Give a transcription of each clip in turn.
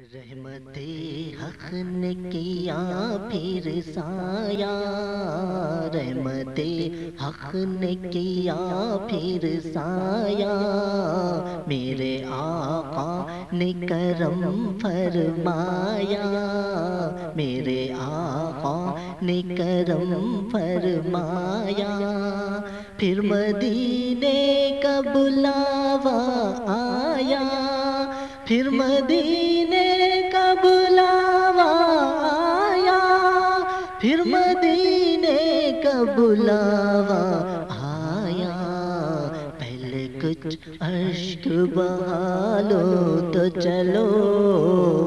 रहमते हक ने किया, फिर साया। रहमते हक ने किया, फिर साया। मेरे आका ने करम फरमाया। मेरे आका ने करम फरमाया। फिर मदीने का बुलावा आया। फिर मदीने फिर मदीने का बुलावा आया। पहले कुछ अश्क बहालो तो चलो।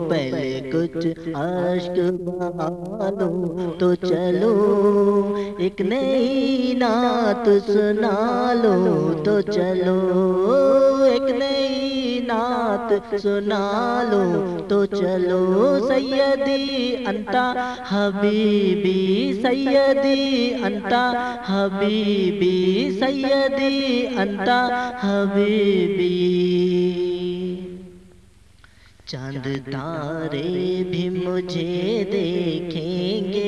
पहले कुछ अश्क बहालो तो चलो, एक नई नात सुना लो तो चलो, एक नई नात सुना लो तो चलो, सैयदी अंता हबीबी, सैयदी अंता हबीबी, सैयदी अंता हबीबी। चाँद तारे भी मुझे देखेंगे।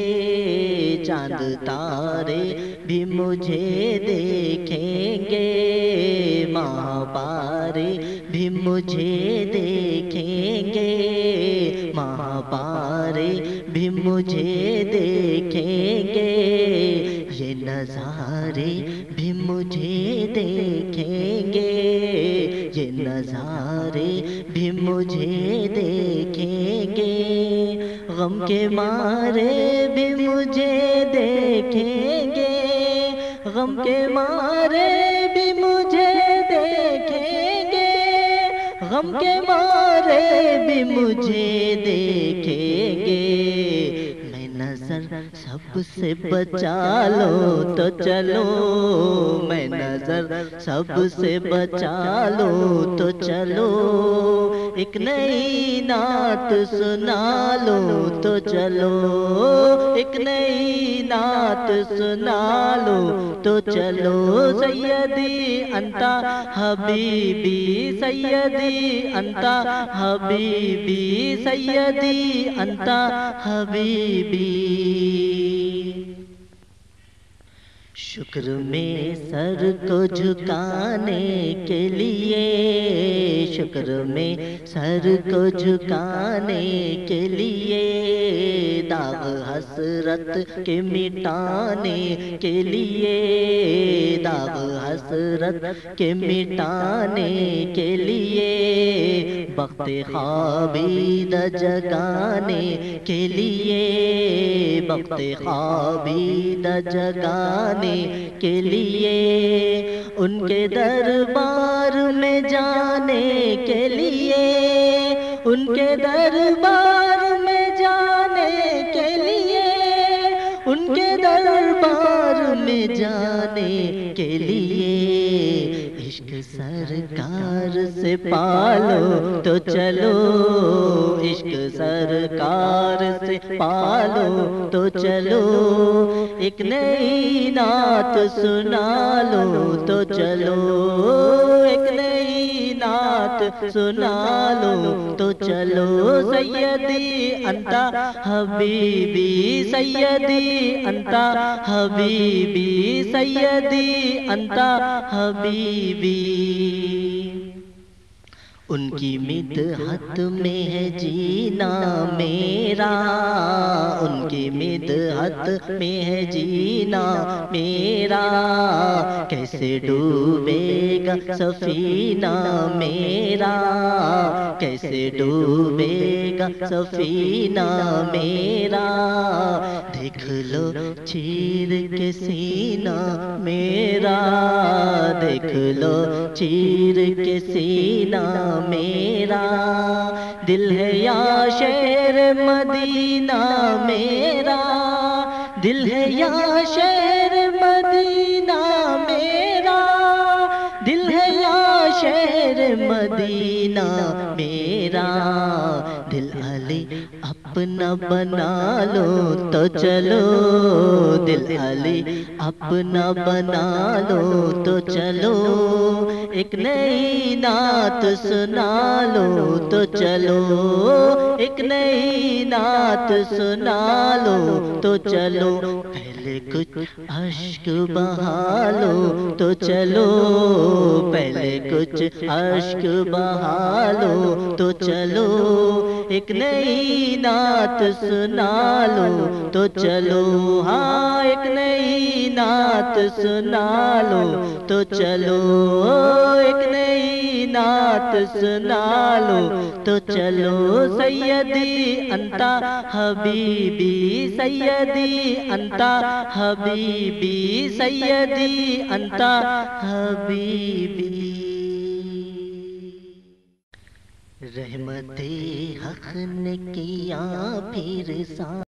चाँद तारे भी मुझे देखेंगे। महापारे भी मुझे देखेंगे। महापारे भी मुझे देखेंगे। ये नज़ारे भी मुझे देखेंगे। ये नज़ारे भी मुझे देखेंगे। गम के मारे भी मुझे देखेंगे। गम के मारे भी मुझे देखेंगे। गम के मारे भी मुझे देखेंगे। नज़र सबसे बचा लो तो चलो। मैं नज़र सबसे बचा लो तो चलो। एक नई नात सुना लो तो चलो। एक नई नात सुना लो तो चलो। सैयदी अंता हबीबी सैयदी अंता हबीबी सैयदी अंता हबीबी। शुक्र में सर को झुकाने के लिए, शुक्र में सर को झुकाने के लिए, दाग हसरत के मिटाने के लिए, दाग हसरत के मिटाने के लिए, वक्त खाबीद जगाने के लिए, वक्त खाबीद जगाने के लिए, उनके दरबार में जाने के लिए, उनके दरबार में जाने के लिए, उनके दरबार में जाने के लिए इश्क सरकार से पालो तो चलो इश्क सरकार से पालो तो चलो एक नई नात सुना लो तो चलो एक नई नात सुना लो तो चलो सैयदी अंता हबीबी सैयदी अंता हबीबी सैयदी अंता हबीबी। उनकी मिदहत में है जीना मेरा। उनकी मिदहत में है जीना मेरा। कैसे डूबेगा सफीना मेरा? कैसे डूबेगा सफीना मेरा? देख लो चीर के सीना मेरा। देख लो चीर के सीना मेरा दिल है या शेर मदीना मेरा। दिल है या शेर मदीना मेरा। दिल है या शेर मदीना मेरा। दिल अली अपना बना लो तो चलो। दिल अली अपना बना लो तो चलो। एक नई नात सुना लो तो चलो। एक नई नात सुना लो तो चलो। पहले कुछ अश्क बहा लो तो चलो। पहले कुछ अश्क बहा लो तो चलो। एक नई नात सुना लो तो चलो हाँ एक नई नात सुना लो तो चलो, एक नई नात सुना लो तो चलो, सैयदी अंता, हबीबी, सैयदी अंता, हबीबी, सैयदी अंता, हबीबी। रहमते हक ने किया फिर सा